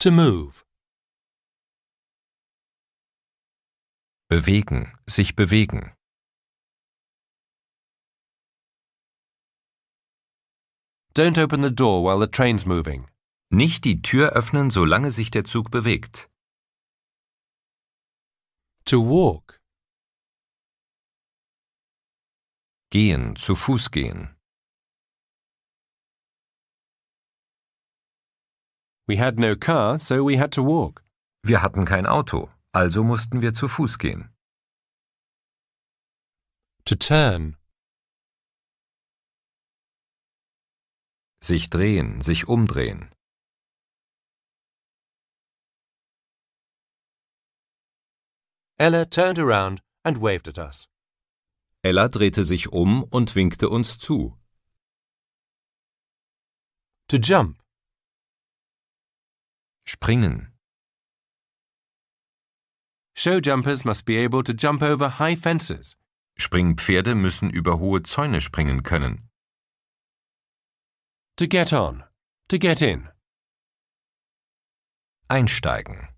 To move. Bewegen, sich bewegen. Don't open the door while the train's moving. Nicht die Tür öffnen, solange sich der Zug bewegt. To walk. Gehen, zu Fuß gehen. We had no car, so we had to walk. Wir hatten kein Auto, also mussten wir zu Fuß gehen. To turn. Sich drehen, sich umdrehen. Ella turned around and waved at us. Ella drehte sich um und winkte uns zu. To jump. Springen. Show jumpers must be able to jump over high fences. Springpferde müssen über hohe Zäune springen können. To get on. To get in. Einsteigen.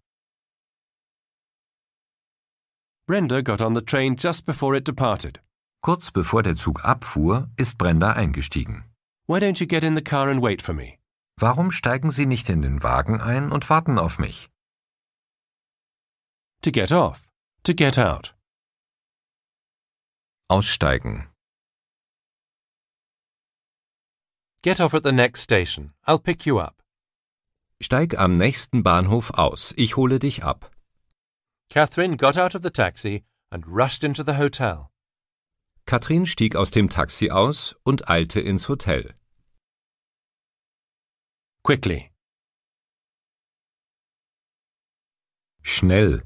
Brenda got on the train just before it departed. Kurz bevor der Zug abfuhr, ist Brenda eingestiegen. Why don't you get in the car and wait for me? Warum steigen Sie nicht in den Wagen ein und warten auf mich? To get off. To get out. Aussteigen. Get off at the next station. I'll pick you up. Steig am nächsten Bahnhof aus. Ich hole dich ab. Catherine got out of the taxi and rushed into the hotel. Katrin stieg aus dem Taxi aus und eilte ins Hotel. Quickly. Schnell.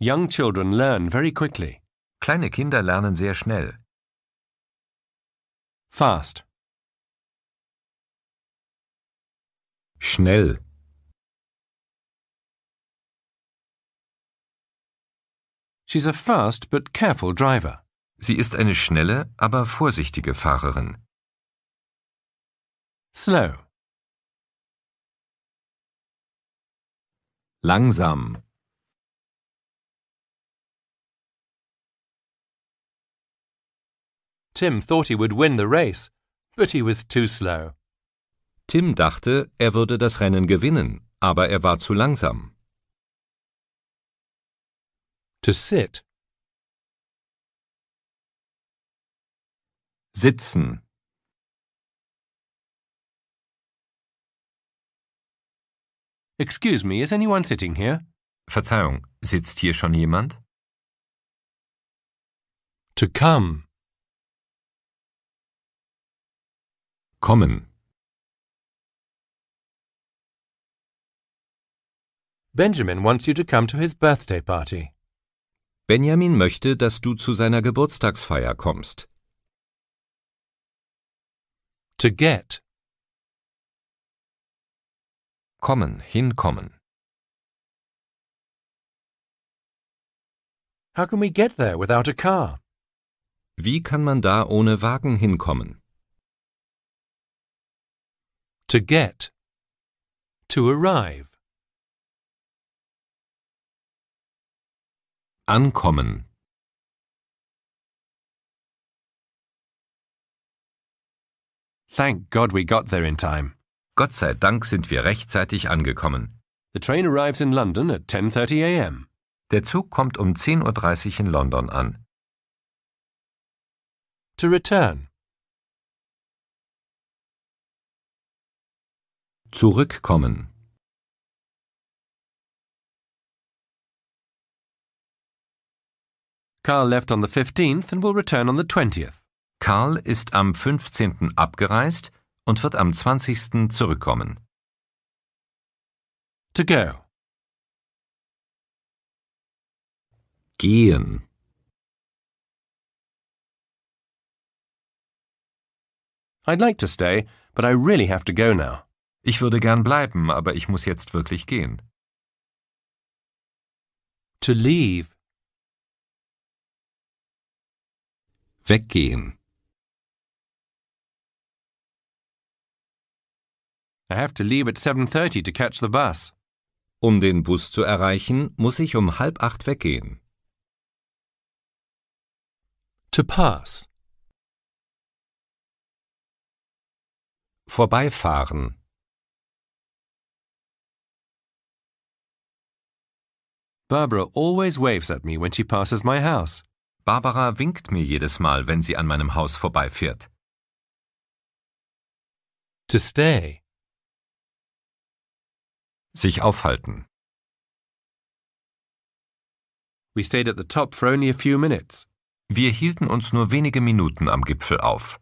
Young children learn very quickly. Kleine Kinder lernen sehr schnell. Fast. Schnell. She's a fast but careful driver. Sie ist eine schnelle, aber vorsichtige Fahrerin. Slow. Langsam. Tim thought he would win the race, but he was too slow. Tim dachte, er würde das Rennen gewinnen, aber er war zu langsam. To sit. Sitzen. Excuse me, is anyone sitting here? Verzeihung, sitzt hier schon jemand? To come. Kommen. Benjamin wants you to come to his birthday party. Benjamin möchte, dass du zu seiner Geburtstagsfeier kommst. To get. Kommen, hinkommen. How can we get there without a car? Wie kann man da ohne Wagen hinkommen? To get. To arrive. Ankommen. Thank God we got there in time. Gott sei Dank sind wir rechtzeitig angekommen. The train arrives in London at 10:30 a.m. Der Zug kommt um 10.30 Uhr in London an. To return. Zurückkommen. Carl left on the 15th and will return on the 20th. Karl ist am 15. abgereist und wird am 20. zurückkommen. To go. Gehen. I'd like to stay, but I really have to go now. Ich würde gern bleiben, aber ich muss jetzt wirklich gehen. To leave. Weggehen. I have to leave at 7:30 to catch the bus. Um den Bus zu erreichen, muss ich um halb acht weggehen. To pass. Vorbeifahren. Barbara always waves at me when she passes my house. Barbara winkt mir jedes Mal, wenn sie an meinem Haus vorbeifährt. To stay. Few minutes. Wir hielten uns nur wenige Minuten am Gipfel auf.